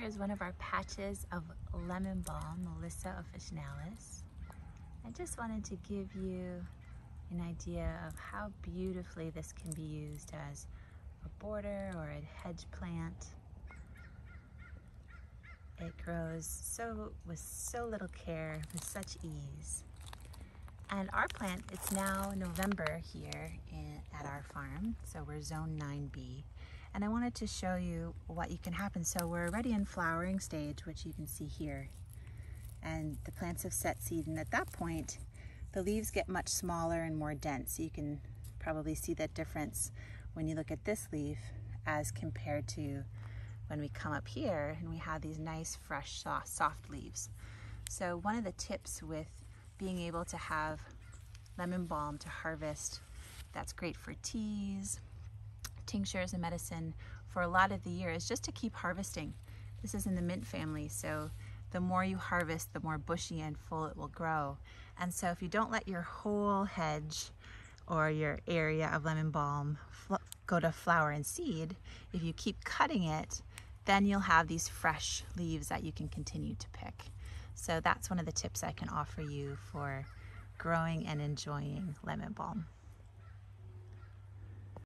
here is one of our patches of lemon balm, Melissa officinalis. I just wanted to give you an idea of how beautifully this can be used as a border or a hedge plant. It grows so with so little care, with such ease. And our plant, it's now November here in, at our farm, so we're zone 9B. And I wanted to show you what you can happen. So we're already in flowering stage, which you can see here. And the plants have set seed, and at that point, the leaves get much smaller and more dense. You can probably see that difference when you look at this leaf as compared to when we come up here and we have these nice, fresh, soft, soft leaves. So one of the tips with being able to have lemon balm to harvest that's great for teas, tinctures and medicine for a lot of the year is just to keep harvesting. This is in the mint family, so the more you harvest, the more bushy and full it will grow. And so if you don't let your whole hedge or your area of lemon balm go to flower and seed, if you keep cutting it, then you'll have these fresh leaves that you can continue to pick. So that's one of the tips I can offer you for growing and enjoying lemon balm.